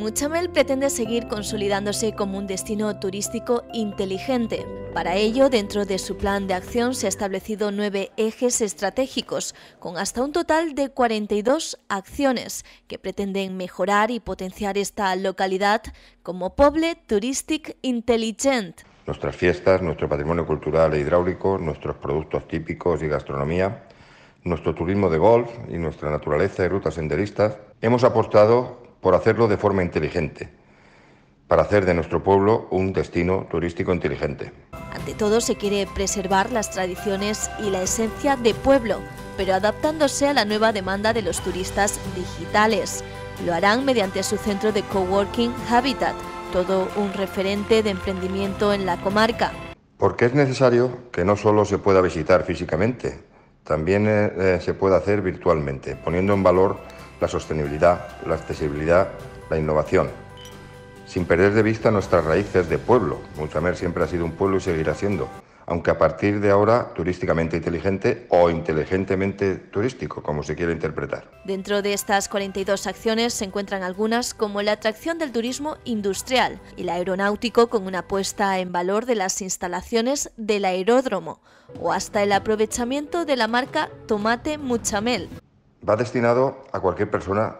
Muchamel pretende seguir consolidándose como un destino turístico inteligente. Para ello, dentro de su plan de acción se ha establecido nueve ejes estratégicos, con hasta un total de 42 acciones que pretenden mejorar y potenciar esta localidad como Poble Touristic Intelligent. Nuestras fiestas, nuestro patrimonio cultural e hidráulico, nuestros productos típicos y gastronomía, nuestro turismo de golf y nuestra naturaleza y rutas senderistas, hemos apostado por hacerlo de forma inteligente, para hacer de nuestro pueblo un destino turístico inteligente. Ante todo se quiere preservar las tradiciones y la esencia de pueblo, pero adaptándose a la nueva demanda de los turistas digitales. Lo harán mediante su centro de coworking Habitat, todo un referente de emprendimiento en la comarca. Porque es necesario que no solo se pueda visitar físicamente, también eh, eh, se pueda hacer virtualmente, poniendo en valor la sostenibilidad, la accesibilidad, la innovación, sin perder de vista nuestras raíces de pueblo. Muchamer siempre ha sido un pueblo y seguirá siendo, aunque a partir de ahora turísticamente inteligente o inteligentemente turístico, como se quiera interpretar. Dentro de estas 42 acciones se encuentran algunas como la atracción del turismo industrial el aeronáutico con una puesta en valor de las instalaciones del aeródromo o hasta el aprovechamiento de la marca Tomate Muchamel, Va destinado a cualquier persona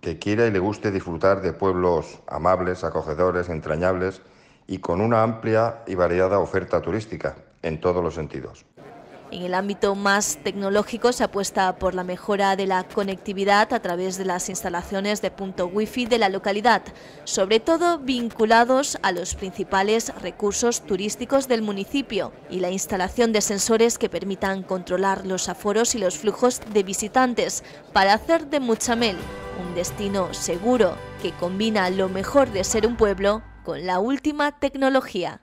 que quiera y le guste disfrutar de pueblos amables, acogedores, entrañables y con una amplia y variada oferta turística en todos los sentidos. En el ámbito más tecnológico se apuesta por la mejora de la conectividad a través de las instalaciones de punto wifi de la localidad, sobre todo vinculados a los principales recursos turísticos del municipio y la instalación de sensores que permitan controlar los aforos y los flujos de visitantes para hacer de Muchamel un destino seguro que combina lo mejor de ser un pueblo con la última tecnología.